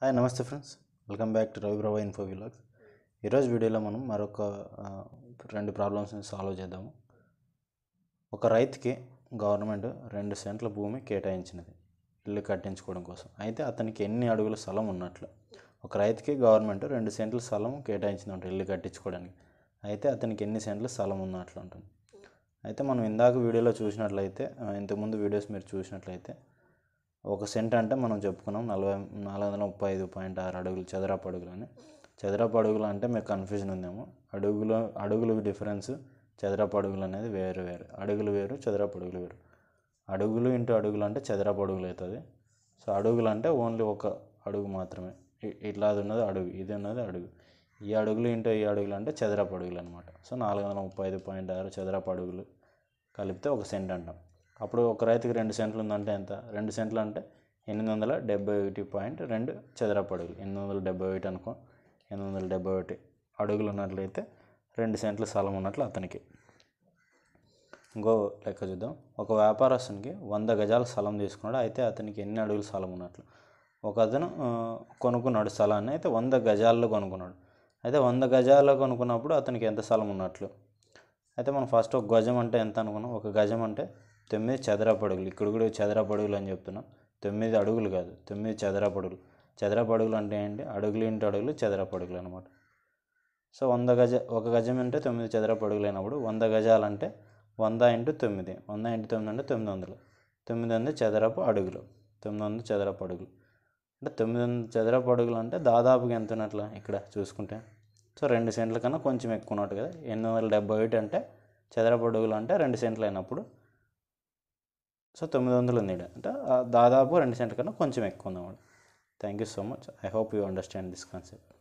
Hi నమస్తే friends. Welcome back to Ravi Prabha info vlogs ఈరోజు వీడియోలో మనం మరొక రెండు ప్రాబ్లమ్స్ని సాల్వ్ చేద్దాము. ఒక రైతుకి గవర్నమెంట్ రెండు సెంట్ల భూమి కేటాయించినది ఇల్లు కట్టించుకోవడం కోసం. అయితే అతనికి ఎన్ని అడుగుల స్థలం ఉన్నట్లు? ఒక రైతుకి గవర్నమెంట్ రెండు సెంట్ల స్థలం కేటాయించిందంట ఇల్లు కట్టించుకోవడానికి. అయితే అతనికి ఎన్ని సెంట్ల స్థలం ఉన్నట్లు ఉంటుంది అయితే మనం ఇందాక వీడియోలో చూసినట్లయితే ఇంతకుముందు వీడియోస్ మీరు చూసినట్లయితే ఒక సెంట్ అంటే మనం చెప్పుకున్నాం నలభై నాలుగు వందల ముప్పై ఐదు పాయింట్ ఆరు అడుగులు చదరపు అడుగులు అని. చదరపు అడుగులు అంటే మీకు కన్ఫ్యూజన్ ఉందేమో. అడుగులు అడుగులు డిఫరెన్స్ చదరపు అడుగులు అనేది వేరు వేరు. అడుగులు వేరు చదరపు అడుగులు వేరు. అడుగులు ఇంటూ అడుగులు అంటే చదరపు అడుగులు అవుతుంది. సో అడుగులు అంటే ఓన్లీ ఒక అడుగు మాత్రమే. ఇట్లాది ఇట్లా అది ఉన్నది అడుగు ఇది ఉన్నది అడుగు. ఈ అడుగులు ఇంటూ ఈ అడుగులు అంటే చదరపు అడుగులు అనమాట సో నాలుగు వందల ముప్పై ఐదు పాయింట్ ఆరు చదరపు అడుగులు కలిపితే ఒక సెంట్ అంటాం. అప్పుడు ఒక రైతుకి రెండు సెంట్లు ఉందంటే ఎంత? రెండు సెంట్లు అంటే ఎనిమిది వందల డెబ్బై ఒకటి పాయింట్ రెండు చదరపు అడుగులు. ఎనిమిది వందల డెబ్బై ఒకటి అనుకో. ఎనిమిది వందల డెబ్బై ఒకటి అడుగులు ఉన్నట్లయితే రెండు సెంట్ల స్థలం ఉన్నట్లు అతనికి. ఇంకో లెక్క చూద్దాం. ఒక వ్యాపారస్తునికి వంద గజాల స్థలం తీసుకున్నాడు. అయితే అతనికి ఎన్ని అడుగుల స్థలం ఉన్నట్లు? ఒక అతను కొనుక్కున్నాడు స్థలాన్ని. అయితే వంద గజాల్లో కొనుక్కున్నాడు. అయితే వంద గజాల్లో కొనుక్కున్నప్పుడు అతనికి ఎంత స్థలం ఉన్నట్లు? అయితే మనం ఫస్ట్ ఒక గజం అంటే ఎంత అనుకున్నాం? ఒక గజం అంటే తొమ్మిది చదరపు అడుగులు ఇక్కడ కూడా చదరపు అడుగులు అని చెప్తున్నాం. తొమ్మిది అడుగులు కాదు తొమ్మిది చదరపు అడుగులు చదరపు అడుగులు అంటే ఏంటి? అడుగులు ఇంటి అడుగులు చదరపు అడుగులు అనమాట సో వంద గజ ఒక గజం అంటే తొమ్మిది చదరపు అడుగులు అయినప్పుడు వంద గజాలంటే వంద ఇంటూ తొమ్మిది. వంద ఇంటూ తొమ్మిది అంటే తొమ్మిది వందలు. తొమ్మిది వందల చదరపు అడుగులు. తొమ్మిది వందల చదరపు అడుగులు అంటే తొమ్మిది వందల చదరపు అడుగులు అంటే దాదాపుగా ఎంత ఉన్నట్లు ఇక్కడ చూసుకుంటే? సో రెండు సెంట్ల కన్నా కొంచెం ఎక్కువ ఉన్నట్టు కదా. ఎనిమిది వందల డెబ్బై ఒకటి అంటే చదరపు అడుగులు అంటే రెండు సెంట్లు అయినప్పుడు సో తొమ్మిది వందలు ఉంది అంటే దాదాపు రెండు సెంట్ల కన్నా కొంచెం ఎక్కువ ఉందన్నమాట. Thank you so much I hope you understand this concept